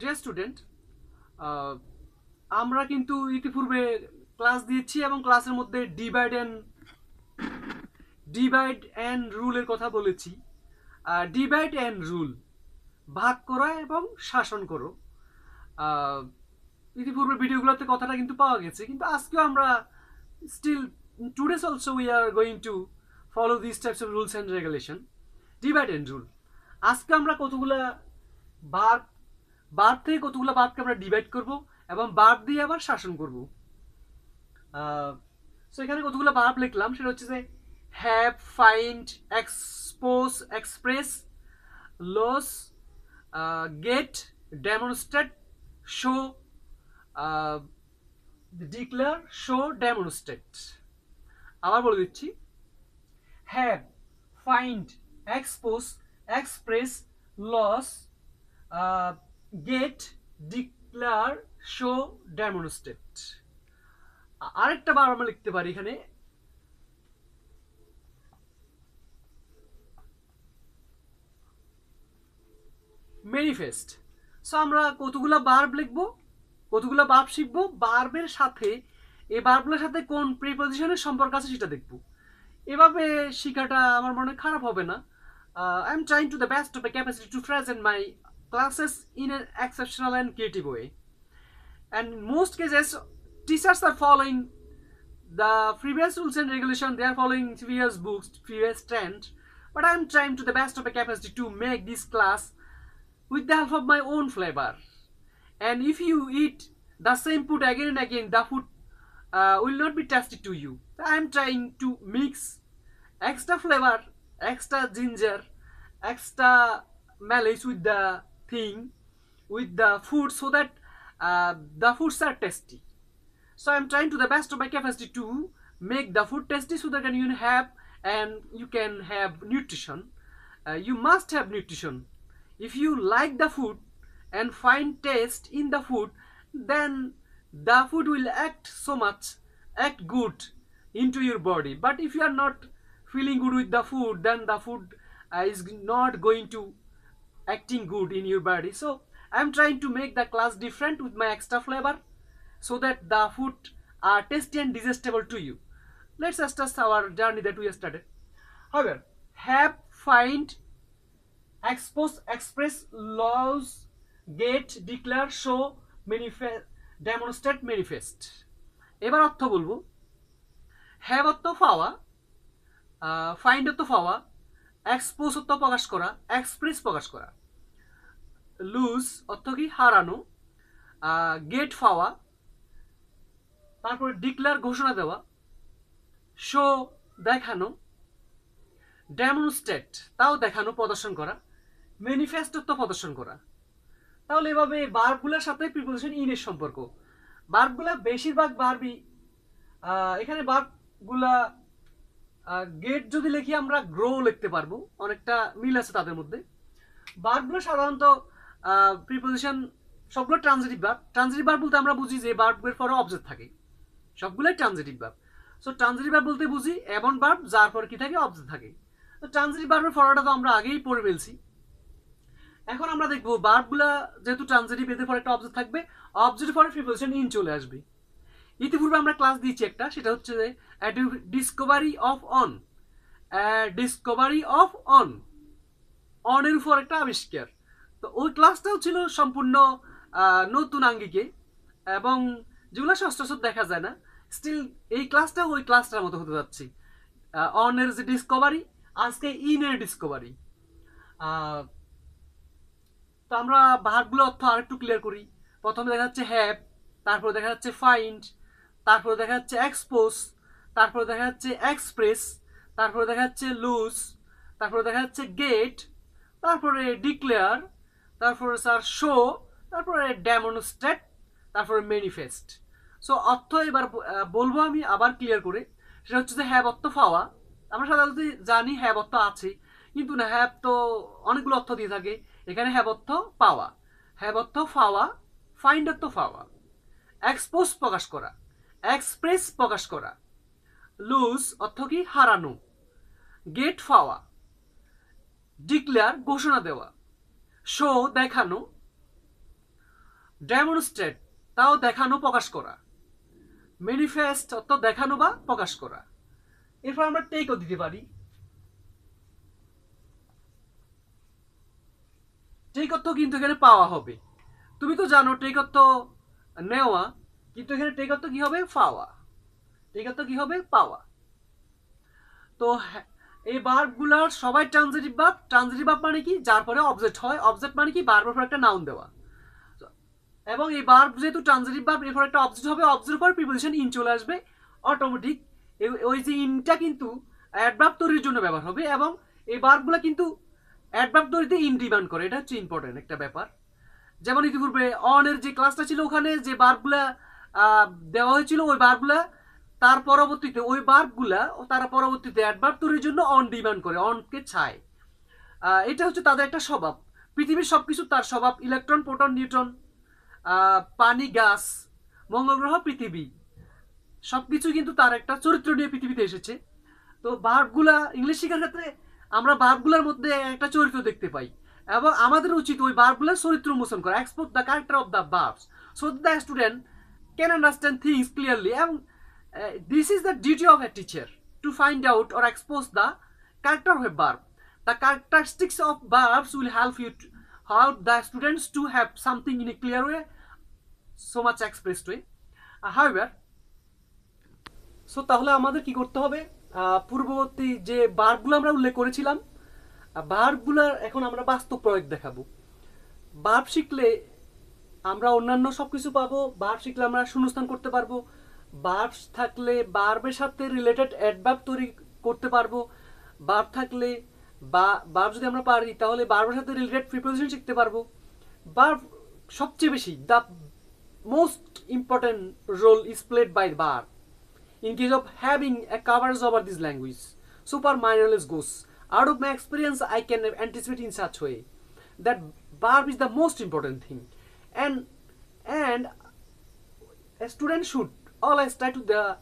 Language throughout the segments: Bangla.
ডিয়ার স্টুডেন্ট আমরা কিন্তু ইতিপূর্বে ক্লাস দিয়েছি এবং ক্লাসের মধ্যে ডিভাইড অ্যান্ড ডিভাইড অ্যান্ড রুলের কথা বলেছি। ডিভাইড অ্যান্ড রুল ভাগ করা এবং শাসন করো। ইতিপূর্বে ভিডিওগুলোতে কথাটা কিন্তু পাওয়া গেছে, কিন্তু আজকেও আমরা still today's also we are going to follow this types of rules and regulation divide and rule আজকে আমরা কতগুলা বার বার থেকে কতগুলো বাদকে আমরা ডিভাইড করব এবং বাদ দিয়ে আবার শাসন করব। সো এখানে কতগুলো বাদ লিখলাম, সেটা হচ্ছে যে have find expose express lose get demonstrate show declare show demonstrate আবার বলে দিচ্ছি have find expose express lose get declare show demonstrate আরেকটা বার আমরা লিখতে পারি এখানে। ম্যানিফেস্ট সো আমরা কতগুলো বার্ব লিখব? কতগুলো বার্ব শিখব? বার্বের সাথে, এই বার্বগুলোর সাথে কোন প্রিপোজিশনের সম্পর্ক আছে সেটা দেখব। এভাবে শেখাটা আমার মনে খারাপ হবে না। I am trying to the best of capacity to present my classes in an exceptional and creative way. And in most cases, teachers are following the previous rules and regulation, they are following previous books, previous trend. But I am trying to the best of my capacity to make this class with the help of my own flavor. And if you eat the same food again and again, the food uh, will not be tasty to you. I am trying to mix extra flavor, extra ginger, extra malice with the thing with the food so that uh, the foods are tasty. So i'm trying to the best of my capacity to make the food tasty so that you can have and you can have nutrition. Uh, you must have nutrition. If you like the food and find taste in the food then the food will act so much act good into your body. But if you are not feeling good with the food then the food uh, is not going to acting good in your body so i'm trying to make the class different with my extra flavor so that the food are tasty and digestible to you let's discuss our journey that we have started however have find expose express laws get declare show manifest demonstrate manifest এবার অর্থ বলব হ্যাভ অর্থ পাওয়া ফাইন্ড অর্থ পাওয়া এক্সপোজ অর্থ প্রকাশ করা এক্সপ্রেস প্রকাশ করা। লুজ অর্থ কি? হারানো গেট পাওয়া, তারপরে ডিক্লার ঘোষণা দেওয়া শো দেখানো ডেমনস্ট্রেট তাও দেখানো, প্রদর্শন করা ম্যানিফেস্টো প্রদর্শন করা। তাহলে এভাবে বার্বগুলোর সাথে প্রিপোজিশন ইনের সম্পর্ক। বার্বগুলা বেশিরভাগ বার্বই এখানে বার্বগুলা গেট যদি লিখি আমরা গ্রো লিখতে পারব, অনেকটা মিল আছে তাদের মধ্যে। বার্বগুলো সাধারণত প্রিপোজিশন সবগুলো ট্রানজিটিভ বার্ব ট্রানজিটিভ বার্ব বলতে আমরা বুঝি যে বার্বের পরে অবজেক্ট থাকে। সবগুলোই transitive verb so transitive verb বলতে বুঝি এমন বার্ব যার পরে কি থাকে? অবজেক্ট থাকে। তো ট্রানজিটিভ বার্বের ফরটা তো আমরা আগেই পড়ে ফেলছি। এখন আমরা দেখব বার্বগুলা যেহেতু ট্রানজিটিভ এদের পরে একটা অবজেক্ট থাকবে। অবজেক্টের পরে প্রিপোজিশন ইন চলে আসবে। ইতিপূর্বে আমরা ক্লাস দিয়েছি একটা, সেটা হচ্ছে যে discovery of on discovery of on অনের উপর একটা আবিষ্কার। তো ওই ক্লাসটাও ছিল সম্পূর্ণ নতুন আঙ্গিকে, এবং যেগুলো সচরাচর দেখা যায় না স্টিল এই ক্লাসটাও ওই ক্লাসটার মতো হতে যাচ্ছি। অনের যে ডিসকভারি আজকে ইনের ডিসকভারি তো আমরা ভার্বগুলো অর্থ আরেকটু ক্লিয়ার করি। প্রথমে দেখা যাচ্ছে হ্যাপ তারপরে দেখা যাচ্ছে ফাইন্ড তারপরে দেখা যাচ্ছে এক্সপোজ তারপরে দেখা যাচ্ছে এক্সপ্রেস তারপরে দেখা যাচ্ছে লুজ তারপরে দেখা যাচ্ছে গেট তারপরে ডিক্লেয়ার তারপরে স্যার শো তারপরে ডেমনস্ট্রেট তারপরে ম্যানিফেস্ট সো অর্থ এবার বলব আমি আবার ক্লিয়ার করে। সেটা হচ্ছে যে হ্যাব অর্থ পাওয়া। আমরা সাধারণত জানি হ্যাব অর্থ আছে, কিন্তু না হ্যাব তো অনেকগুলো অর্থ দিয়ে থাকে। এখানে হ্যাব অর্থ পাওয়া। হ্যাব অর্থ পাওয়া ফাইন্ড অর্থ পাওয়া। এক্সপোজ প্রকাশ করা। এক্সপ্রেস প্রকাশ করা। লুজ অর্থ কি? হারানো। গেট ফাওয়া ডিক্লেয়ার ঘোষণা দেওয়া। শো দেখানো। ডেমনস্ট্রেট, তাও দেখানো, প্রকাশ করা। ম্যানিফেস্ট অর্থ দেখানো বা প্রকাশ করা। এরপর আমরা টেকও দিতে পারি। টেক অর্থ কিন্তু এখানে পাওয়া হবে। তুমি তো জানো টেক অর্থ নেওয়া কিন্তু এখানে টেক অর্থ কি হবে? পাওয়া টেক অর্থ কি হবে? পাওয়া তো হ্যাঁ, এই বার্বগুলার সবাই ট্রানজিটিভ বার্ব ট্রানজিটিভ বার্ব মানে কি? যার পরে অবজেক্ট হয়। অবজেক্ট মানে কি? বারবার পর একটা নাউন দেওয়া। এবং এই বার্ব যেহেতু ট্রানজিটিভ বার্ব এরপর একটা অবজেক্ট হবে। অবজেক্টের পর প্রিপোজিশন ইন চলে আসবে। অটোমেটিক ওই যে ইনটা কিন্তু অ্যাডভার্ব তৈরির জন্য ব্যবহার হবে এবং এই বার্বগুলো কিন্তু অ্যাডভার্ব তৈরিতে ইন ডিমান্ড করে। এটা হচ্ছে ইম্পর্টেন্ট একটা ব্যাপার। যেমন ইতিপূর্বে অনের যে ক্লাসটা ছিল ওখানে যে বার্বগুলা দেওয়া হয়েছিল ওই বার্বগুলা তার পরবর্তীতে ওই বার্বগুলা তারা পরবর্তীতে অ্যাডভার্ব তৈরির জন্য অন ডিমান্ড করে অনকে ছায় এটা হচ্ছে তাদের একটা স্বভাব। পৃথিবীর সবকিছু তার স্বভাব। ইলেকট্রন প্রোটন নিউট্রন পানি গাছ মঙ্গল গ্রহ, পৃথিবী। সবকিছু কিন্তু তার একটা চরিত্র নিয়ে পৃথিবীতে এসেছে। তো বার্বগুলা ইংলিশ শেখার ক্ষেত্রে আমরা বার্বগুলার মধ্যে একটা চরিত্র দেখতে পাই। এবং আমাদের উচিত ওই বার্বগুলার চরিত্র উন্মোচন করা export the character of the verbs so the student can understand things clearly এবং this is the duty of a teacher to find out or expose the character of a verb. The characteristics of verbs will help you to help the students to have something in a clear way, so much expressed way. Uh, however, so তাহলে আমাদের কি করতে হবে আহ, পূর্ববর্তী যে বার্বগুলো আমরা উল্লেখ করেছিলাম বার্বগুলার এখন আমরা বাস্তব প্রয়োগ দেখাবো বার্ব শিখলে আমরা অন্যান্য সব কিছু পাবো বার্ব শিখলে আমরা শূন্যস্থান করতে পারব বার্ব থাকলে বার্বের সাথে রিলেটেড অ্যাডভার্ব তৈরি করতে পারব বার্ব থাকলে বা বার্ব যদি আমরা পারি তাহলে বার্বের সাথে রিলেটেড প্রিপোজিশন শিখতে পারব বার সবচেয়ে বেশি the most important role is played by bar in case of having a covers over this language. Super my goes. Out of my experience, I can anticipate in such way that verb is the most important thing, and and a student should always try to the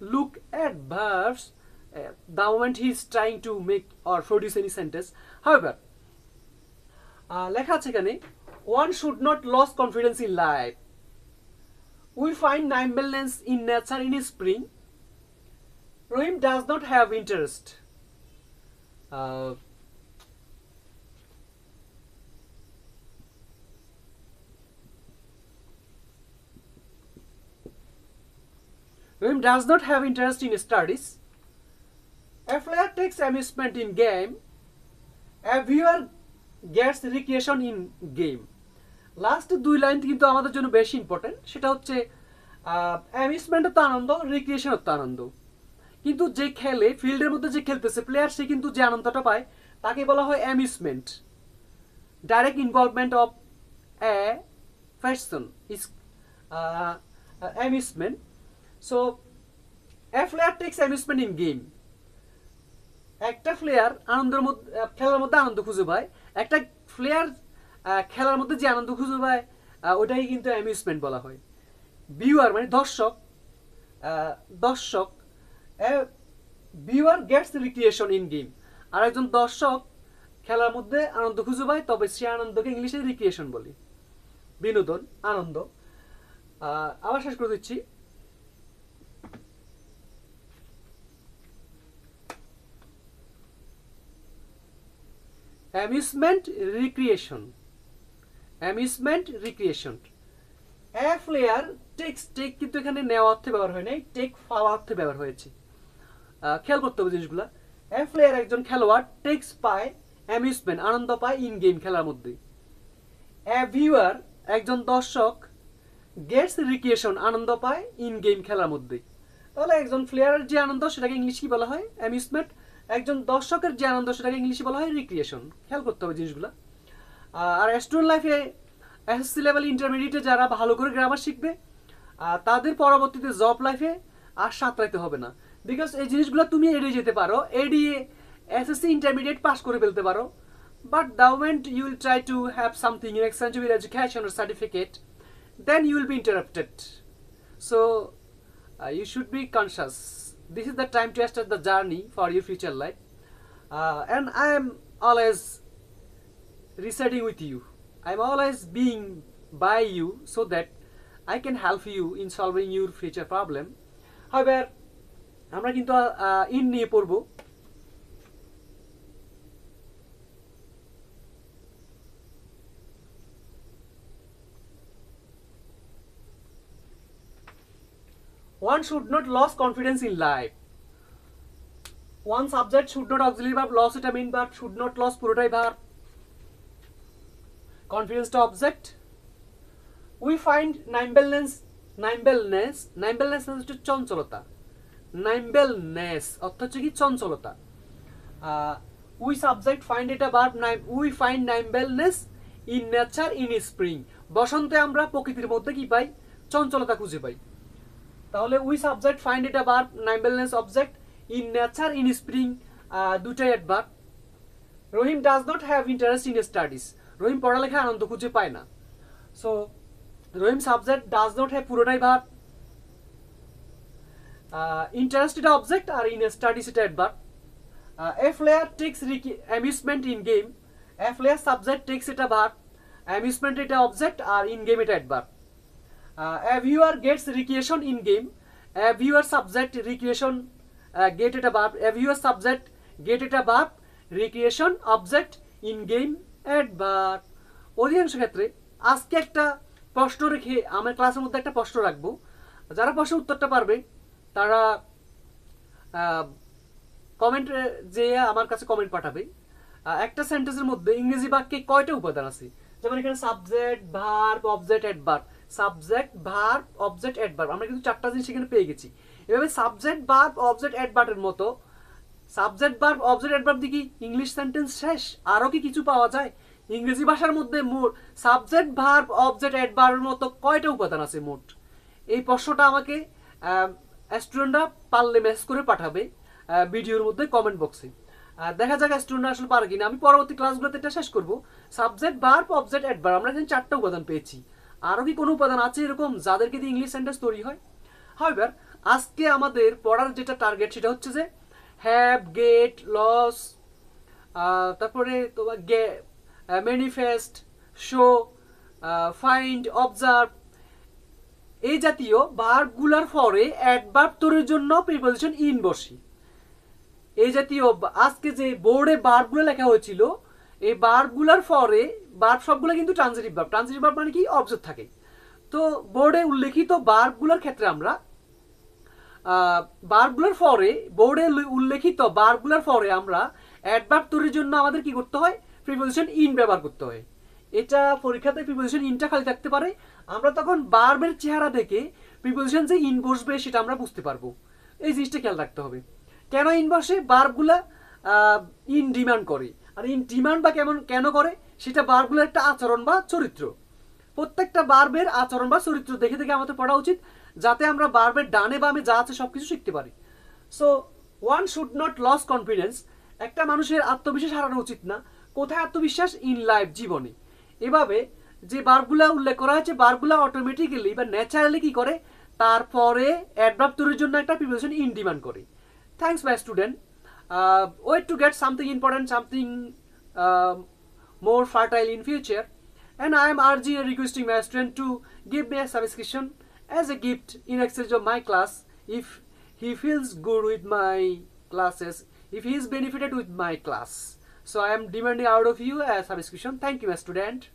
look at verbs uh, the moment he is trying to make or produce any sentence. However, uh, লেখা আছে এখানে one should not lose confidence in life we find nimbleness in nature in spring. Rohim does not have interest. Uh, Rohim does not have interest in studies. A player takes amusement in game. A viewer gets recreation in game. Last দুই লাইন কিন্তু আমাদের জন্য বেশি ইম্পর্টেন্ট সেটা হচ্ছে অ্যামিউজমেন্টের তো আনন্দ রিক্রিয়েশনের তো আনন্দ কিন্তু যে খেলে ফিল্ডের মধ্যে যে খেলতেছে প্লেয়ার সে কিন্তু যে আনন্দটা পায়, তাকে বলা হয় amusement direct involvement of a person is amusement so a player takes amusement in game একটা প্লেয়ার আনন্দের মধ্যে খেলার মধ্যে আনন্দ খুঁজে পায়। একটা প্লেয়ার খেলার মধ্যে যে আনন্দ খুঁজে পায় ওটাই কিন্তু অ্যামিউজমেন্ট বলা হয়। ভিউয়ার মানে দর্শক। দর্শক viewer gets recreation in game আর একজন দর্শক খেলার মধ্যে আনন্দ খুঁজে পায়, তবে সে আনন্দকে ইংলিশে রিক্রিয়েশন বলি। বিনোদন, আনন্দ। আবার শেষ করে দিচ্ছি। Amusement recreation. Amusement recreation. A player takes take কিন্তু এখানে নেওয়া অর্থে ব্যবহার হয় নাই, টেক পাওয়া অর্থে ব্যবহার হয়েছে। খেয়াল করতে হবে জিনিসগুলো। এ প্লেয়ার একজন খেলোয়াড় টেক্স পায়, অ্যামিউজমেন্ট, আনন্দ পায় ইন গেম খেলার মধ্যে। এ ভিউয়ার একজন দর্শক গেটস রিক্রিয়েশন, আনন্দ পায় ইন গেম খেলার মধ্যে। তাহলে একজন প্লেয়ারের যে আনন্দ সেটাকে ইংলিশ কি বলা হয়? অ্যামিউজমেন্ট একজন দর্শকের যে আনন্দ, সেটাকে ইংলিশে বলা হয় রিক্রিয়েশন খেয়াল করতে হবে জিনিসগুলো। আর স্টুডেন্ট লাইফে এসএসসি লেভেল ইন্টারমিডিয়েটে যারা ভালো করে গ্রামার শিখবে তাদের পরবর্তীতে জব লাইফে আর সাঁতরাইতে হবে না। বিকজ এই জিনিসগুলো তুমি এড়িয়ে যেতে পারো, এড়িয়ে এসএসসি ইন্টারমিডিয়েট পাস করে ফেলতে পারো। But the moment you will try to have something in exchange with education or certificate then you will be interrupted so you should be conscious. This is the time to start the journey for your future life. Uh, and I am always residing with you. I'm always being by you so that I can help you in solving your future problem. However, আমরা কিন্তু ইন নিয়ে পড়ব One should not lose confidence in life. One subject should not auxiliary verb loss এটা mean but should not lose পুরোটাই verb. Confidence to object. We find nimbleness, nimbleness, nimbleness হচ্ছে চঞ্চলতা নাইম্বেলনেস অর্থ হচ্ছে কি চঞ্চলতা উই সাবজেক্ট ফাইন্ড এটা verb we find nimbleness in nature in spring বসন্তে আমরা প্রকৃতির মধ্যে কি পাই চঞ্চলতা খুঁজে পাই তাহলে উই সাবজেক্ট ফাইন্ড এটা verb nimbleness object in nature in spring দুটাই adverb Rahim does not have interest in studies Rahim পড়ালেখায় আনন্দ খুঁজে পায় না। So Rahim subject does not have পুরোটাই ভার্ব ইন্টারেস্ট এটা অবজেক্ট আর ইন স্টাডিজ এটা adverb a player takes amusement in game a player subject takes এটা ভার্ব অ্যামিউজমেন্ট এটা অবজেক্ট আর ইন গেম এটা adverb a viewer gets recreation in game. A viewer subject recreation uh, get it a verb a viewer subject get it a verb recreation object in game adverb অধিকাংশ ক্ষেত্রে আজকে একটা প্রশ্ন রেখে আমার ক্লাসের মধ্যে একটা প্রশ্ন রাখব। যারা প্রশ্নের উত্তরটা পারবে তারা কমেন্ট যে আমার কাছে কমেন্ট পাঠাবে। একটা সেন্টেন্সের মধ্যে ইংরেজি বাক্যে কয়টা উপাদান আছে? যেমন এখানে subject verb object adverb subject verb object adverb আমরা কিন্তু চারটা জিনিস এখানে পেয়ে গেছি। এভাবে সাবজেক্ট ভার্ব অবজেক্ট অ্যাডভার্বের মতো, সাবজেক্ট ভার্ব অবজেক্ট অ্যাডভার্ব দিকে ইংলিশ সেন্টেন্স শেষ, আরও কি কিছু পাওয়া যায়? ইংরেজি ভাষার মধ্যে মোট সাবজেক্ট ভার্ব অবজেক্ট অ্যাডভার্বের মতো কয়টা উপাদান আছে মোট? এই প্রশ্নটা আমাকে স্টুডেন্টরা পারলে মেসেজ করে পাঠাবে ভিডিওর মধ্যে কমেন্ট বক্সে দেখা যাক স্টুডেন্ট আসলে পারে কিনা। আমি পরবর্তী ক্লাসগুলোতে এটা শেষ করব। সাবজেক্ট ভার্ব অবজেক্ট অ্যাডভার্ব আমরা এখানে চারটা উপাদান পেয়েছি। আরও কি কোনো উপাদান আছে এরকম যাদেরকে দিয়ে ইংলিশ সেন্টেন্স তৈরি হয়? হাউএভার আজকে আমাদের পড়ার যেটা টার্গেট সেটা হচ্ছে যে হ্যাভ গেট লস তারপরে তোমার গে ম্যানিফেস্ট শো ফাইন্ড অবজার্ভ এই জাতীয় ভার্বগুলার পরে অ্যাডভার্ব তৈরির জন্য প্রিপোজিশন ইন বসি। এই জাতীয় আজকে যে বোর্ডে বার্বগুলো লেখা হয়েছিল এই বার্বগুলার পরে, বার্ব সবগুলো কিন্তু ট্রানজিটিভ বার্ব। ট্রানজিটিভ বার্ব মানে কি? অবজেক্ট থাকে। তো বোর্ডে উল্লেখিত বার্বগুলোর ক্ষেত্রে আমরা বার্বগুলোর পরে, বোর্ডে উল্লেখিত বার্বগুলোর পরে আমরা অ্যাডভার্ব তৈরির জন্য আমাদের কি করতে হয়? প্রিপোজিশন ইন ব্যবহার করতে হয়। এটা পরীক্ষাতে প্রিপোজিশন ইনটা খালি থাকতে পারে। আমরা তখন বার্বের চেহারা দেখে প্রিপোজিশন যে ইন বসবে সেটা আমরা বুঝতে পারব। এই জিনিসটা খেয়াল রাখতে হবে। কেন ইন বসে? বার্বগুলা ইন ডিমান্ড করে। আর ইন ডিমান্ড বা কেমন কেন করে? সেটা বার্বগুলোর একটা আচরণ বা চরিত্র। প্রত্যেকটা বার্বের আচরণ বা চরিত্র দেখে দেখে আমাদের পড়া উচিত, যাতে আমরা বার্বের ডানে বামে যা আছে সব কিছু শিখতে পারি। So one should not lose confidence একটা মানুষের আত্মবিশ্বাস হারানো উচিত না। কোথায় আত্মবিশ্বাস? ইন লাইফ জীবনে। এভাবে যে বার্বগুলা উল্লেখ করা হয়েছে বার্বগুলা অটোমেটিক্যালি বা ন্যাচারালি কী করে? তারপরে অ্যাডভার্ব তৈরির জন্য একটা প্রিপারেশন ইন ডিমান্ড করে। Thanks my student uh, wait to get something important something uh, more fertile in future. And I am urging and requesting my student to give me a subscription as a gift in exchange of my class. If he feels good with my classes if he is benefited with my class. So I am demanding out of you a subscription. Thank you my student.